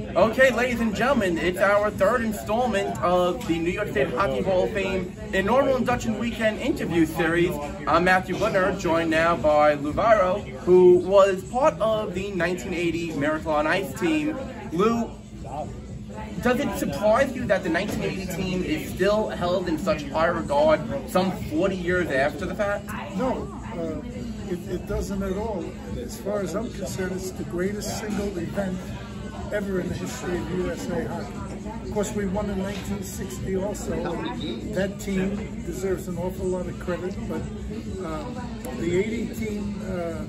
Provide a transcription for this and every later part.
Okay, ladies and gentlemen, it's our third installment of the New York State Hockey Hall of Fame inaugural induction weekend interview series. I'm Matthew Blittner, joined now by Lou Vairo, who was part of the 1980 Miracle on Ice team. Lou, does it surprise you that the 1980 team is still held in such high regard some 40 years after the fact? No, uh, it, it doesn't at all. As far as I'm concerned, it's the greatest single event ever in the history of USA hockey. Of course, we won in 1960 also. That team deserves an awful lot of credit, but um, the 80 team uh,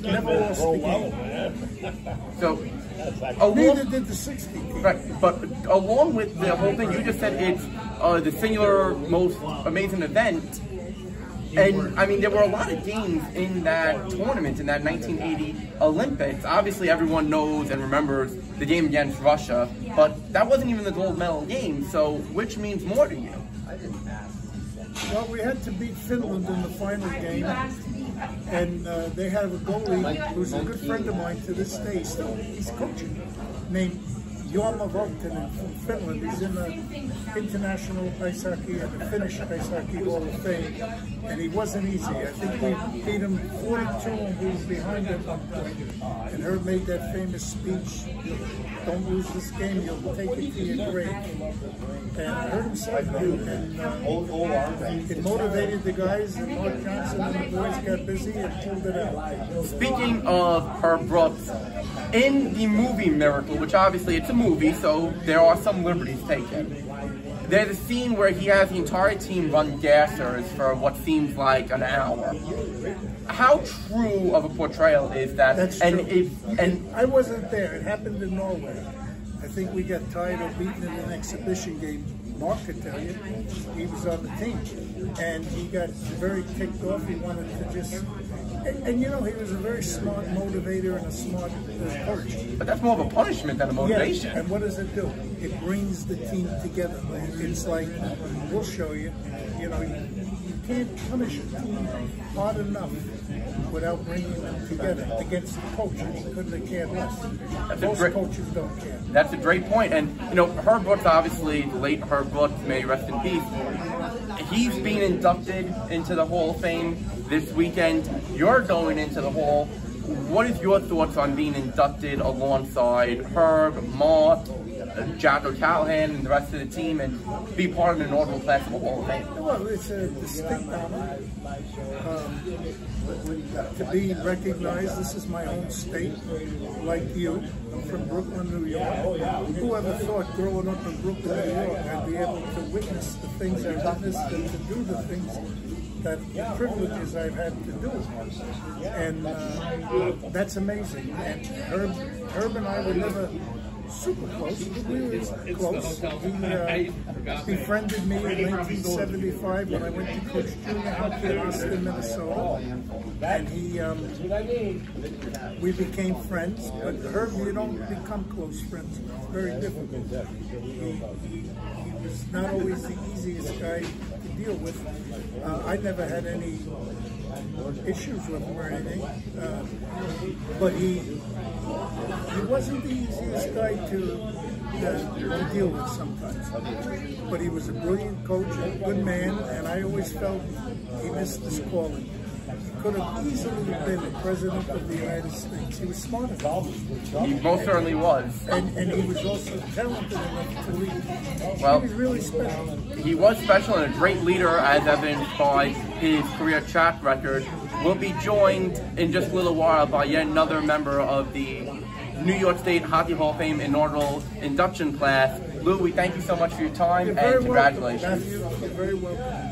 never lost the game. So, Neither did the 60 team. Right, but along with the whole thing, you just said it's uh, the singular most amazing event. And I mean, there were a lot of games in that tournament, in that 1980 Olympics. Obviously, everyone knows and remembers the game against Russia, but that wasn't even the gold medal game. So, which means more to you? Well, we had to beat Finland in the final game, and uh, they have a goalie who's a good friend of mine to this day. Still, he's coaching, named Jorma Valtonen from Finland. He's in the International Ice Hockey and the Finnish Ice Hockey Hall of Fame. And he wasn't easy. I think we beat him 42 and we were behind point. And Herb made that famous speech, don't lose this game, you'll take it to your grave. And I heard him say that. And uh, it motivated the guys and Mark Johnson and the boys got busy and pulled it out. Speaking of Herb Brooks, in the movie Miracle, which obviously it's a movie, so there are some liberties taken. There's a scene where he has the entire team run gassers for what seems like an hour. How true of a portrayal is that? That's and true. If, and I wasn't there. It happened in Norway. I think we got tired of beating in an exhibition game. Mark could tell you, he was on the team, and he got very ticked off. He wanted to just, and, and you know, he was a very smart motivator and a smart coach. but that's more of a punishment than a motivation. Yeah, and what does it do? It brings the team together. It's like, we'll show you, you know, can't punish a hard enough without bringing them together against the coaches. Couldn't have cared less. That's Most great- coaches don't care. That's a great point. And, you know, Herb Brooks, obviously, the late Herb Brooks, may rest in peace, he's being inducted into the Hall of Fame this weekend. You're going into the Hall. What is your thoughts on being inducted alongside Herb, Mark, Jack O'Callahan, and the rest of the team and be part of an inaugural class of the Hall of Fame? Well, it's a distinct honor um, to be recognized. This is my home state, like you. I'm from Brooklyn, New York. Whoever thought growing up in Brooklyn, New York, I'd be able to witness the things I've witnessed and to do the things that the privileges I've had to do. And uh, that's amazing. And Herb, Herb and I were never super close, but we were close. He uh, befriended me in 1975 when I went to coach junior hockey in Austin, Minnesota. And he, um, we became friends. But Herb, you don't become close friends. It's very difficult. He, he, was not always the easiest guy to deal with. Uh, I never had any issues with him or anything. Uh, but he he wasn't the easiest guy to, uh, to deal with sometimes. But he was a brilliant coach, a good man, and I always felt he missed his calling. He could have easily been the president of the United States. He was smart enough. He most certainly was. And, and he was also talented enough to lead. Well- he was really special. He was special and a great leader, as evidenced by his career track record. We'll be joined in just a little while by yet another member of the New York State Hockey Hall of Fame inaugural induction class. Lou, we thank you so much for your time You're and very welcome. congratulations. You're very welcome.